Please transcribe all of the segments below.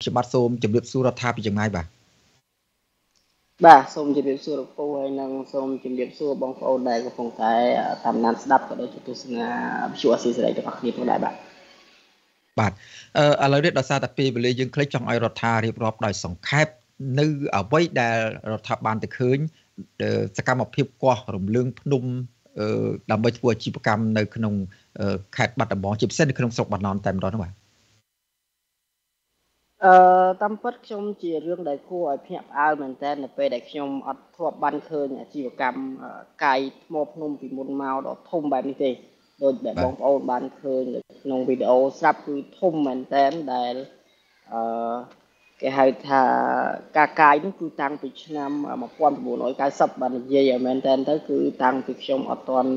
ខ្ញុំបាទសូមជម្រាបសួររដ្ឋាភិបាលចម្ងាយបាទបាទសូមជម្រាបសួរលោកពូហើយនិងសូមជម្រាបសួរបងប្អូនដែលកំពុងតែតាមដានស្ដាប់ក៏ដូចជាទស្សនាវិទ្យុអស៊ីសេរីរបស់គ្នាផងដែរបាទបាទអឺឥឡូវនេះដោយសារតែពេលវេលាយើងខ្លីចង់ឲ្យរដ្ឋារៀបរាប់ដោយសង្ខេបនៅអ្វីដែលរដ្ឋាបានទៅឃើញសកម្មភាពកោះរំលើងភ្នំដើម្បីធ្វើអាជីវកម្មនៅក្នុងខេត្តបាត់ដំបងជាពិសេសនៅក្នុងស្រុកបាណន់តែម្ដងនោះបាទ អឺតាមពិតខ្ញុំជារឿងដែលគួរឲ្យភ្ញាក់ផ្អើលមែនតើនៅពេលដែលខ្ញុំអត់ធ្លាប់បានឃើញអាជីវកម្មកាយថ្មភ្នំពីមុនមកដល់ធំបែបនេះទេដូចដែលបងប្អូនបានឃើញក្នុងវីដេអូស្រាប់គឺធំមែនតើដែលអឺគេហៅថាការកាយនោះគឺតាំងពីឆ្នាំ1990បាននិយាយឲ្យមែនតើទៅគឺតាំងពីខ្ញុំអត់ទាន់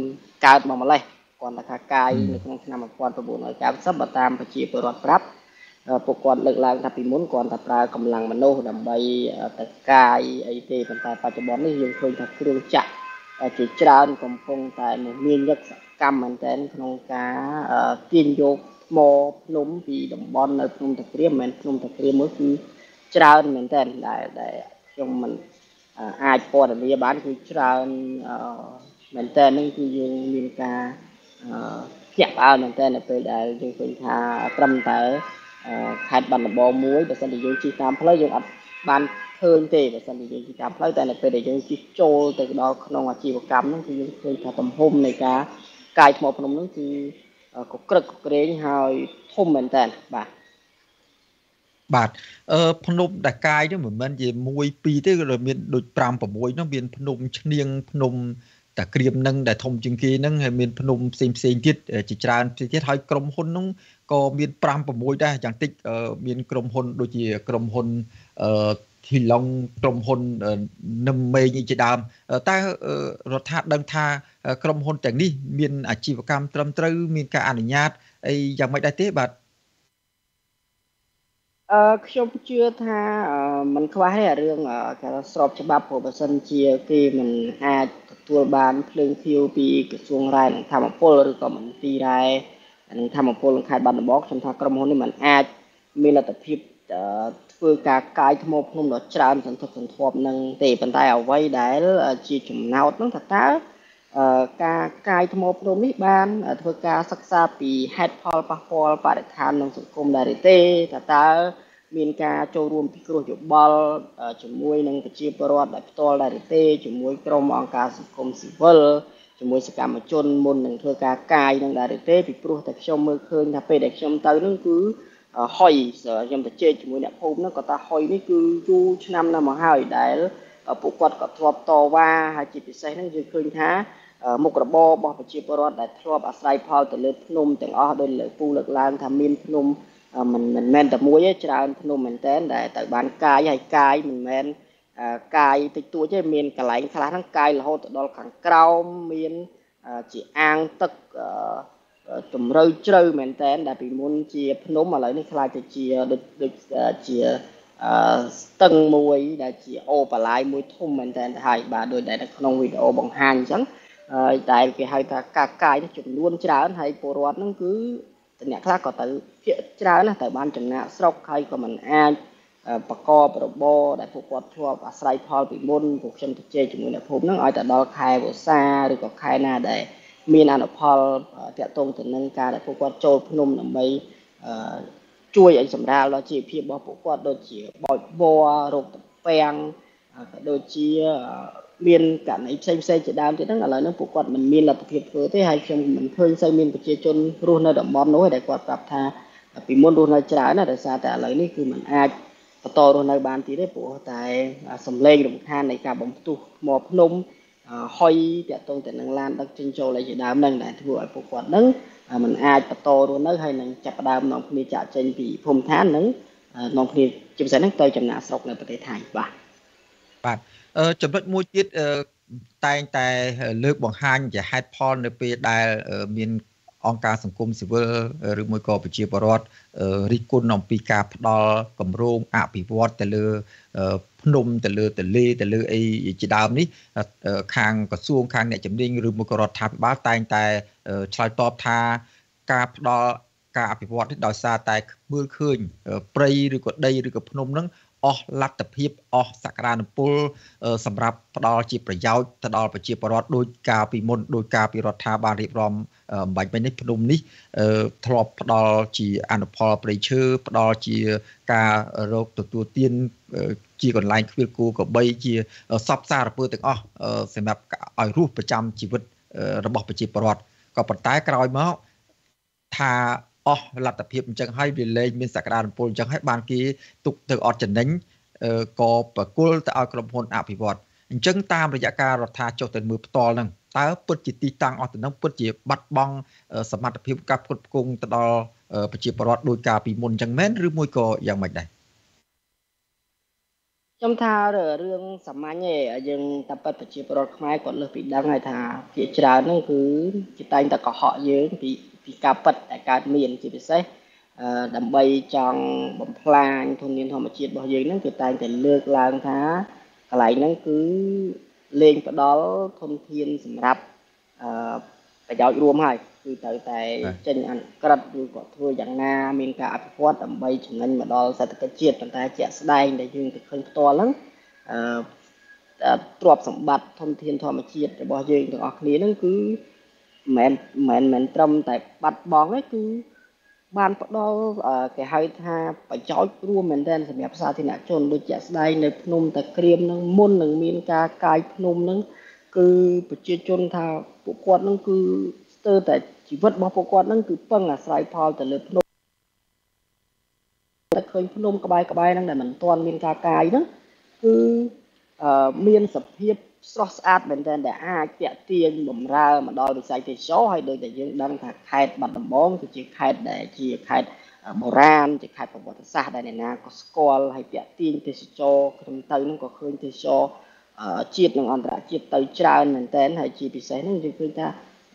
កើតមកម្លេះគាត់ថាការកាយនៅក្នុងឆ្នាំ1990បើតាមប្រជាពលរដ្ឋប្រាប់ ពួកគាត់លើកឡើងថាពីមុនគាត់ថាប្រើកម្លាំងមនុស្សដើម្បីទៅកាយអីទេប៉ុន្តែបច្ចុប្បន្ននេះយើងឃើញថាគ្រឿងចាក់ជាច្រើនកំពុងតែមានញឹកសកម្មមែនទែនក្នុងការទាញយកថ្មភ្នំពីតំបន់នៅភ្នំតាក្រៀមមិនមែនភ្នំតាក្រៀមមួយគឺច្រើនមែនទែនដែលដែលខ្ញុំមិនអាចពណ៌នាបានគឺច្រើនមែនតើនឹងគឺយើងមានការភ្ញាក់ផ្អើលមែនតើនៅពេលដែលយើងឃើញថាត្រឹមតែ ខេត្តបាត់ដំបងមួយបើសិនជាយើងជិះតាមផ្លូវយើងអត់បានឃើញទេបើសិនជាយើងជិះតាមផ្លូវតែនៅពេលដែលយើងជិះចូលទៅដល់ក្នុងអាជីវកម្មហ្នឹងគឺយើងឃើញថាទំហំនៃការកាយថ្មភ្នំហ្នឹងគឺកក្រឹកកក្រែងហើយធំមែនតើបាទបាទអឺភ្នំតាកាយនេះមិនមែនជា1 2ទេគឺមានដូច5 6នោះមានភ្នំឈ្នៀងភ្នំ តាក្រៀមនឹងដែលធំជាងគេនឹងហើយមានភ្នំផ្សេងផ្សេងទៀតជាច្រើនផ្សេងទៀតហើយក្រុមហ៊ុននោះក៏មាន5 6ដែរយ៉ាងតិចមានក្រុមហ៊ុនដូចជាក្រុមហ៊ុនអឺធីឡុងក្រុមហ៊ុននឹមមេងជាដើមតែរដ្ឋាភិបាលដឹងថាក្រុមហ៊ុនទាំងនេះមានអាជីវកម្មត្រឹមត្រូវមានការអនុញ្ញាតអីយ៉ាងម៉េចដែរទេបាទ អឺខ្ញុំជឿថាมันខ្វះទេអារឿងគេស្របច្បាប់ព្រោះបើសិនជាគេមិនអាចទទួលបានភ្លើងភៀវពីក្រសួងរ៉ែនិងធម្មពលឬក៏មន្ទីររ៉ែនិងធម្មពលក្នុងខេត្តបាត់ដំបងខ្ញុំថាក្រុមហ៊ុននេះมันអាចមានលទ្ធភាពធ្វើការកាយថ្មភ្នំដ៏ច្រើនសន្ធឹកសន្ធាប់នឹងទេប៉ុន្តែអ្វីដែលជាចំណោទនោះថាតើ ការកាយថ្មភ្នំនេះបាន ធ្វើការសិក្សាពីហេតុផលប៉ះពាល់បរិស្ថាននិងសង្គមដែរទេថាតើមានការចូលរួមពិគ្រោះយោបល់ជាមួយនឹងប្រជាពលរដ្ឋដែលផ្ទាល់ដែរទេជាមួយក្រុមអង្គការសង្គមស៊ីវិលជាមួយសកម្មជនមុននឹងធ្វើការកាយនឹងដែរទេពីព្រោះតែខ្ញុំមើលឃើញថាពេលដែលខ្ញុំទៅនឹងគឺហុយខ្ញុំទៅជែកជាមួយអ្នកភូមិហ្នឹងគាត់ថាហុយនេះគឺយូរឆ្នាំណាស់មកហើយដែលពួកគាត់ក៏ធ្លាប់តវ៉ាហើយជាពិសេសហ្នឹងយើងឃើញថា មុខរបររបស់ប្រជាពលរដ្ឋដែលធ្លាប់អាស្រ័យផលទៅលើភ្នំទាំងអស់ដោយលើពូលើកឡើងថាមានភ្នំមិនមិនមែនតែមួយទេច្រើនភ្នំមែនតើដែលទៅបានកាយហើយកាយមិនមែនកាយតិចតួចទេមានកន្លែងខ្លះហ្នឹងកាយរហូតទៅដល់ខាងក្រោមមានជាអាងទឹកជំរៅជ្រៅមែនតើដែលពីមុនជាភ្នំឥឡូវនេះខ្លាចទៅជាដូចដូចជាស្ទឹងមួយដែលជាអូបឡាយមួយធំមែនតើហើយបាទដោយដែលនៅក្នុងវីដេអូបង្ហាញអញ្ចឹង ហើយដែលគេហៅថាកាកាយចំនួនច្រើនហើយពលរដ្ឋហ្នឹងគឺអ្នកខ្លះក៏ទៅភាកច្រើនណាស់ទៅបានចំណាក់ស្រុកហើយក៏មិនអាចបកបរបរដែលពួកគាត់ធ្លាប់អាស្រ័យផលពីមុនពួកខ្ញុំទៅជែកជាមួយអ្នកភូមិហ្នឹងឲ្យទៅដល់ខែវស្សាឬក៏ខែណាដែលមានអនុផលតាក់ទងទៅនឹងការដែលពួកគាត់ចូលភ្នំដើម្បីជួយឲ្យសម្រាលដល់ជីវភាពរបស់ពួកគាត់ដូចជាបោចបររោគតាពាំងក៏ដូចជា មានករណីផ្សេងផ្សេងជាដើមទៀតហ្នឹងឥឡូវហ្នឹងពួកគាត់មិនមានលទ្ធភាពធ្វើទេហើយខ្ញុំមិនឃើញសូវមានប្រជាជនរស់នៅតំបន់នោះដែលគាត់ប្រាប់ថាពីមុនរស់នៅច្រើនណាដោយសារតែឥឡូវនេះគឺมันអាចបន្តរស់នៅបានទៀតទេព្រោះតែសំឡេងរំខាននៃការបំផ្ទុះថ្មភ្នំហុយតាក់ទងទៅនឹងឡានដឹកជញ្ជូនអីជាដើមហ្នឹងដែលធ្វើឲ្យពួកគាត់ហ្នឹងมันអាចបន្តរស់នៅហើយនឹងចាប់ផ្ដើមនាំគ្នាចាក់ចេញពីភូមិឋាននិងនាំគ្នាជាពិសេសហ្នឹងទៅចំណាក់ស្រុកនៅប្រទេសថៃបាទ បាទចំណុចមួយទៀតតែងតែលើកបង្ហាញជាហេតុផលនៅពេលដែលមានអង្គការសង្គមស៊ីវិលឬមួយក៏ប្រជាពលរដ្ឋរិះគន់អំពីការផ្ដល់គម្រោងអភិវឌ្ឍទៅលើភ្នំទៅលើទលេទៅលើអីជាដើមនេះខាងក្រសួងខាងអ្នកជំនាញឬមួយក៏រដ្ឋាភិបាលតែងតែឆ្លើយតបថាការផ្ដល់ការអភិវឌ្ឍនេះដោយសារតែមើលឃើញព្រៃឬក៏ដីឬក៏ភ្នំហ្នឹង អស់លទ្ធភាពអស់សក្តានុពលសម្រាប់ផ្ដល់ជាប្រយោជន៍ទៅដល់ប្រជាពលរដ្ឋដោយការពីមុនដោយការពីរដ្ឋាភិបាលរៀបចំអំបញ្ញមិញនេះភ្នំនេះធ្លាប់ផ្ដល់ជាអនុផលប្រៃឈើផ្ដល់ជាការរកទទួលទានជាកន្លែងខ្វៀលគូកបីជាសពសារពើទាំងអស់សម្រាប់ឲ្យរស់ប្រចាំជីវិតរបស់ប្រជាពលរដ្ឋក៏ប៉ុន្តែក្រោយមកថា អស់លទ្ធភាពអញ្ចឹងហើយវាលែងមានសក្តានុពលអញ្ចឹងហើយបានគេទុកទៅអត់ចំណេញក៏ប្រគល់ទៅឲ្យក្រុមហ៊ុនអភិវឌ្ឍអញ្ចឹងតាមរយៈការរដ្ឋាចុះទៅមើលផ្ទាល់ហ្នឹងតើពិតជាទីតាំងអស់ទៅនឹងពិតជាបាត់បង់សមត្ថភាពការផ្គត់ផ្គង់ទៅដល់ប្រជាពលរដ្ឋដោយការពីមុនអញ្ចឹងមែនឬមួយក៏យ៉ាងម៉េចដែរខ្ញុំថារឿងសាមញ្ញទេយើងតែប៉ិតប្រជាពលរដ្ឋខ្មែរគាត់លើសពីដឹងហើយថាភាគច្រើនហ្នឹងគឺជាតែងតែកុហកយើងពី ពីការប៉ិតដែលកើតមានជាពិសេសដើម្បីចង់បំផ្លាញធនធានធម្មជាតិរបស់យើងហ្នឹងគឺតែងតែលើកឡើងថាកន្លែងហ្នឹងគឺលេងផ្ដល់ធនធានសម្រាប់អឺប្រយោជន៍រួមហើយគឺត្រូវតែចេញអនុក្រឹត្យឬក៏ធ្វើយ៉ាងណាមានការអភិវឌ្ឍដើម្បីចំណេញមកដល់សេដ្ឋកិច្ចជាតិប៉ុន្តែជាក់ស្ដែងដែលយើងទៅឃើញផ្ទាល់ហ្នឹងអឺទ្រព្យសម្បត្តិធនធានធម្មជាតិរបស់យើងទាំងអស់គ្នាហ្នឹងគឺ មិនមែនមិនត្រឹមតែបាត់បង់ទេគឺបានផ្ដល់គេហៅថាប្រយោជន៍រួមមែនទែនសម្រាប់សាធារណជនដូចជាស្ដែងនៅភ្នំតាក្រៀមនឹងមុននឹងមានការកាយភ្នំនឹងគឺប្រជាជនថាពួកគាត់នឹងគឺស្ទើរតែជីវិតរបស់ពួកគាត់នឹងគឺពឹងអាស្រ័យផលទៅលើភ្នំតែឃើញភ្នំក្បែរក្បែរហ្នឹងដែលមិនទាន់មានការកាយហ្នឹងគឺ មានសភាពស្រស់ស្អាតមែនទែនដែលអាចតាក់ទាញបំរើមកដល់វិស័យទេសចរហើយដូចដែលយើងដឹងថាខេត្តបាត់ដំបងគឺជាខេត្តដែលជាខេត្តបុរាណជាខេត្តប្រវត្តិសាស្ត្រដែលអ្នកណាក៏ស្គាល់ហើយតាក់ទាញទេសចរខ្ញុំទៅនឹងក៏ឃើញទេសចរជាតិនិងអន្តរជាតិទៅច្រើនមែនទែនហើយជាពិសេសហ្នឹងយើងឃើញថា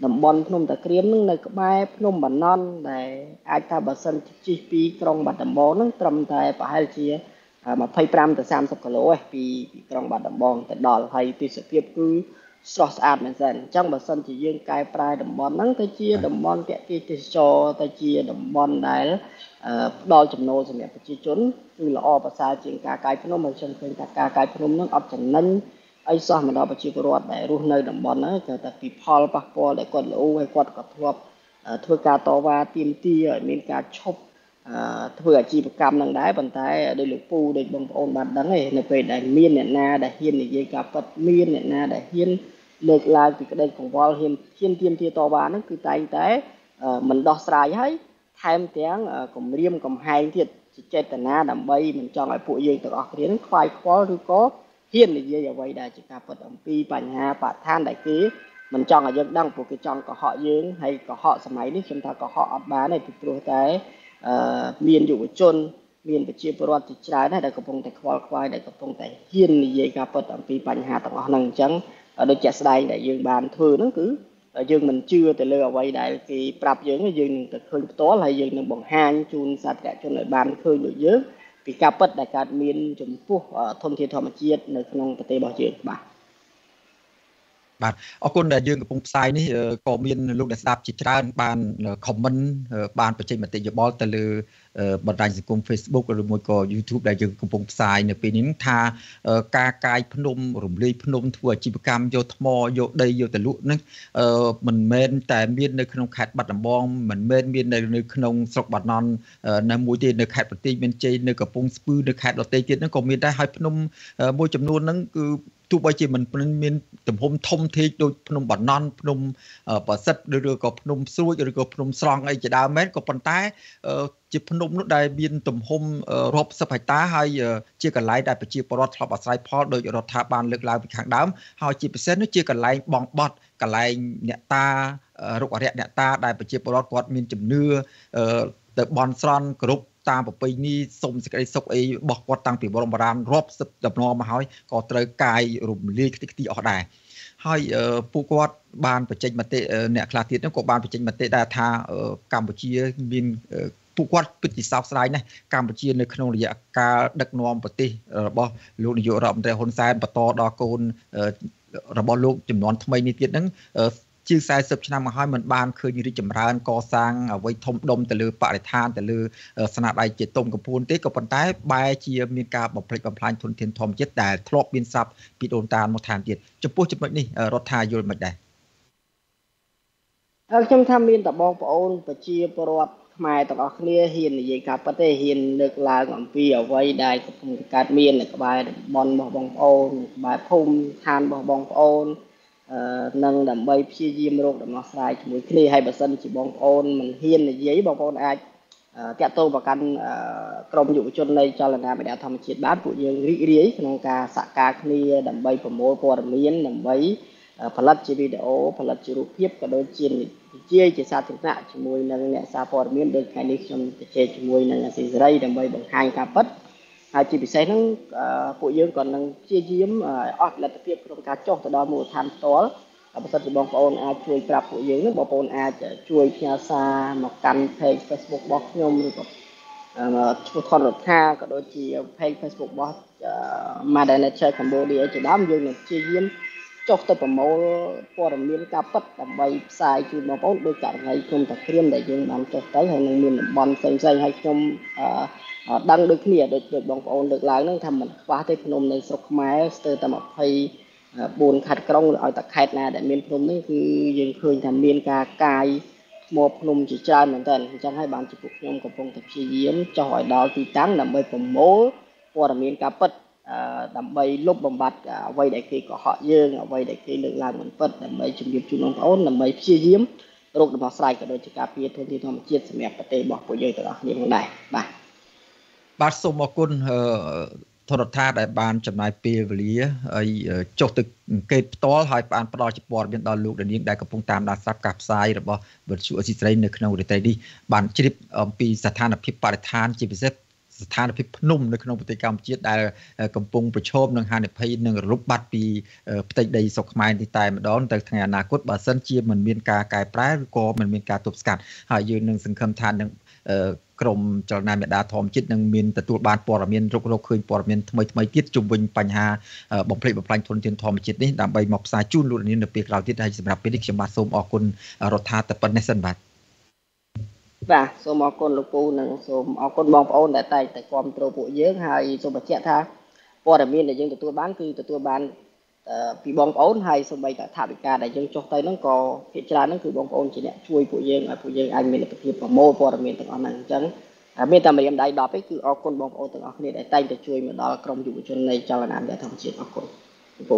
តំបន់ភ្នំតាក្រៀមនឹងនៅក្បែរភ្នំបាណន់ដែលអាចថាបើសិនជិះពីក្រុងបាត់ដំបងនឹងត្រឹមតែប្រហែលជា 25ទៅ30គីឡូឯងពីពីក្រុងបាត់ដំបងទៅដល់ហើយទេសភាពគឺស្រស់ស្អាតមែនទែនអញ្ចឹងបើសិនជាយើងកែប្រែតំបន់ហ្នឹងទៅជាតំបន់ពាក់ទាទេសចរទៅជាតំបន់ដែលផ្ដល់ចំណូលសម្រាប់ប្រជាជនគឺល្អប្រសើរជាងការកាយភ្នំហើយខ្ញុំឃើញថាការកាយភ្នំហ្នឹងអត់ចំណេញអីសោះមកដល់ប្រជាពលរដ្ឋដែលរស់នៅតំបន់ហ្នឹងគឺតែពីផលប៉ះពាល់ដែលគាត់លោហើយគាត់ក៏ធ្លាប់ធ្វើការតវ៉ាទាមទារឲ្យមានការឈប់ ធ្វើអាជីវកម្មនឹងដែរប៉ុន្តែដោយលោកពូដោយបងប្អូនបានដឹងឯនៅពេលដែលមានអ្នកណាដែលហ៊ាននិយាយការពិតមានអ្នកណាដែលហ៊ានលើកឡើងពីក្តីកង្វល់ហ៊ានហ៊ានទាមទារតវ៉ាហ្នឹងគឺតែងតែមិនដោះស្រាយហើយថែមទាំងគម្រាមកំហែងទៀតជាចេតនាដើម្បីមិនចង់ឲ្យពួកយើងទាំងអស់គ្នានឹងខ្វាយខ្វល់ឬក៏ហ៊ាននិយាយអ្វីដែលជាការពិតអំពីបញ្ហាបរិស្ថានដែលគេមិនចង់ឲ្យយើងដឹងព្រោះគេចង់កុហកយើងហើយកុហកសម័យនេះខ្ញុំថាកុហកអត់បានទេពីព្រោះតែ មានយុវជន មានប្រជាពលរដ្ឋជាច្រើនដែរដែលកំពុងតែខ្វល់ខ្វាយដែលកំពុងតែហ៊ាននិយាយការពិតអំពីបញ្ហាទាំងអស់ហ្នឹងអញ្ចឹងដូចជាស្ដែងដែលយើងបានធ្វើហ្នឹងគឺយើងមិនជឿទៅលើអ្វីដែលគេប្រាប់យើងយើងនឹងទៅឃើញផ្ទាល់ហើយយើងនឹងបង្ហាញជូនសាធារណជនឲ្យបានឃើញដូចយើងពីការពិតដែលកើតមានចំពោះធនធានធម្មជាតិនៅក្នុងប្រទេសរបស់យើងបាទ បាទអរគុណដែលយើងកំពុងផ្សាយនេះក៏មានលោកអ្នកស្ដាប់ជាច្រើនបាន comment បានបញ្ចេញមតិយោបល់ទៅលើបណ្ដាញសង្គម Facebook ឬមួយក៏ YouTube ដែលយើងកំពុងផ្សាយនៅពេលនេះថាការកាយភ្នំរំលាយភ្នំធ្វើអាជីវកម្មយកថ្មយកដីយកទៅលក់នឹងមិនមែនតែមាននៅក្នុងខេត្តបាត់ដំបងមិនមែនមាននៅក្នុងស្រុកបាណន់នៅមួយទៀតនៅខេត្តបន្ទាយមានជ័យនៅកំពង់ស្ពឺនៅខេត្តដទៃទៀតហ្នឹងក៏មានដែរហើយភ្នំមួយចំនួនហ្នឹងគឺ ទោះបីជាមិនមានទំហំធំធេងដូចភ្នំបាណន់ភ្នំប្រសិទ្ធឬក៏ភ្នំស្រួចឬក៏ភ្នំស្រង់អីជាដើមមែនក៏ប៉ុន្តែជាភ្នំនោះដែលមានទំហំរាប់សិបហិកតាហើយជាកន្លែងដែលប្រជាពលរដ្ឋធ្លាប់អាស្រ័យផលដោយរដ្ឋាភិបាលលើកឡើងពីខាងដើមហើយជាពិសេសនោះជាកន្លែងបងបត់កន្លែងអ្នកតារុកអរិយអ្នកតាដែលប្រជាពលរដ្ឋគាត់មានជំនឿទៅបន់ស្រន់គ្រប់ តាមប្រពៃណីសុំសេចក្តីសុខអីរបស់គាត់តាំងពីបុរាណបុរាណរាប់សិបដំណមកហើយក៏ត្រូវកាយរំលាយខ្ទេចខ្ទីអស់ដែរហើយពួកគាត់បានបញ្ចេញមតិអ្នកខ្លះទៀតក៏បានបញ្ចេញមតិដែរថាកម្ពុជាមានពួកគាត់ពិតជាសោកស្ដាយណាស់កម្ពុជានៅក្នុងរយៈកាលដឹកនាំប្រទេសរបស់លោកនាយករដ្ឋមន្ត្រីហ៊ុនសែនបន្តដល់កូនរបស់លោកចំនួនថ្មីនេះទៀតហ្នឹង ជាង40ឆ្នាំមកហើយមិនបានឃើញរីកចម្រើនកសាងអ្វីធំដុំទៅលើបរិស្ថានទៅលើស្នាដៃជាទុំកំពួនទេក៏ប៉ុន្តែបែរជាមានការបំផ្លិចបំផ្លាញធនធានធម្មជាតិដែលធ្លាប់មានសັບពីដូនតាមកថែមទៀតចំពោះចំណុចនេះរដ្ឋាយល់មិនដែរខ្ញុំថាមានតបងប្អូនប្រជាពលរដ្ឋខ្មែរទាំងអស់គ្នាហ៊ាននិយាយការពិតទេហ៊ានលើកឡើងអំពីអ្វីដែលកំពុងកើតមាននៅក្បែរតំបន់របស់បងប្អូនក្បែរភូមិឋានរបស់បងប្អូនអឺ នឹងដើម្បីព្យាយាមរកដំណោះស្រាយជាមួយគ្នាហើយបើសិនជាបងប្អូនមិនហ៊ាននិយាយបងប្អូនអាចតាក់ទងប្រកាន់ក្រមយុវជននៃចលនាមេដាធម្មជាតិបានពួកយើងរីករាយក្នុងការសហការគ្នាដើម្បីប្រមូលព័ត៌មានដើម្បីផលិតជាវីដេអូផលិតជារូបភាពក៏ដូចជានិយាយជាសាធារណៈជាមួយនឹងអ្នកសារព័ត៌មានដូចថ្ងៃនេះខ្ញុំជជែកជាមួយនឹងអាស៊ីសេរីដើម្បីបង្ហាញការពិត ហើយជាពិសេសហ្នឹងពួកយើងក៏នឹងព្យាយាមអស់លទ្ធភាពក្នុងការចុះទៅដល់មូលដ្ឋានផ្ទាល់បើសិនជាបងប្អូនអាចជួយប្រាប់ពួកយើងហ្នឹងបងប្អូនអាចជួយផ្ញើសារមកកាន់ page Facebook របស់ខ្ញុំឬក៏ឈ្មោះថនរដ្ឋាក៏ដូចជា page Facebook របស់ Mother Nature Cambodia ជាដើមយើងនឹងព្យាយាម ចុះទៅប្រមូលព័ត៌មានការពិតដើម្បីផ្សាយជូនបងប្អូនដោយករណីខ្ញុំតាក្រៀមដែលយើងបានចុះទៅហើយនឹងមានតំបន់ផ្សេងផ្សេងហើយខ្ញុំដឹងដូចគ្នាដូចដូចបងប្អូនលើកឡើងហ្នឹងថាមិនខ្វះទេភ្នំនៅស្រុកខ្មែរស្ទើរតែ24ខេត្តក្រុងឲ្យតែខេត្តណាដែលមានភ្នំនេះគឺយើងឃើញថាមានការកាយថ្មភ្នំជាច្រើនមែនតើអញ្ចឹងហើយបានជាពួកខ្ញុំកំពុងតែព្យាយាមចុះឲ្យដល់ទីតាំងដើម្បីប្រមូលព័ត៌មានការពិត ដើម្បីលុបបំបាត់អ្វីដែលគេកុហកយើងអ្វីដែលគេលើកឡើងមិនពិតដើម្បីជំរាបជូនបងប្អូនដើម្បីព្យាយាមរកដំណោះស្រាយក៏ដូចជាការពារធនធានធម្មជាតិសម្រាប់ប្រទេសរបស់ពួកយើងទាំងអស់គ្នាផងដែរបាទបាទសូមអរគុណធរដ្ឋាដែលបានចំណាយពេលវេលាហើយចុះទៅអង្កេតផ្ទាល់ហើយបានផ្ដល់ជាព័ត៌មានដល់លោកនាងដែលកំពុងតាមដានស្រាប់ការផ្សាយរបស់វិទ្យុអស៊ីសេរីនៅក្នុងរាត្រីនេះបានជ្រាបអំពីស្ថានភាពបរិស្ថានជាពិសេស ស្ថានភាពភ្នំនៅក្នុងប្រទេសកម្ពុជាដែលកំពុងប្រឈមនឹងហានិភ័យនឹងរលុបបាត់ពីផ្ទៃដីស្រុកខ្មែរនេះតែម្ដងទៅថ្ងៃអនាគតបើសិនជាមិនមានការកែប្រែឬក៏មិនមានការទប់ស្កាត់ហើយយើងនឹងសង្ឃឹមថានឹងក្រមចលនាមេដាធម្មជាតិនឹងមានទទួលបានព័ត៌មានរុករកឃើញព័ត៌មានថ្មីថ្មីទៀតជុំវិញបញ្ហាបំផ្លិចបំផ្លាញធនធានធម្មជាតិនេះដើម្បីមកផ្សាយជូនលោកនាងនៅពេលក្រោយទៀតហើយសម្រាប់ពេលនេះខ្ញុំបាទសូមអរគុណរដ្ឋាតែប៉ុណ្ណេះសិនបាទ បាទសូមអរគុណលោកពូនិងសូមអរគុណបងប្អូនដែលតែងតែគ្រប់គ្រងពួកយើងហើយសូមបញ្ជាក់ថាព័ត៌មានដែលយើងទទួលបានគឺទទួលបានពីបងប្អូនហើយសូម្បីតែថាវិការដែលយើងចុះទៅហ្នឹងក៏ភាគច្រើនហ្នឹងគឺបងប្អូនជាអ្នកជួយពួកយើងឲ្យពួកយើងអាចមានលទ្ធភាពប្រមូលព័ត៌មានទាំងអស់ហ្នឹងអញ្ចឹងមានតែម្រាមដៃ10ទេគឺអរគុណបងប្អូនទាំងអស់គ្នាដែលតែងតែជួយមកដល់ក្រុមយុវជននៃចលនាធម្មជាតិអរគុណពូ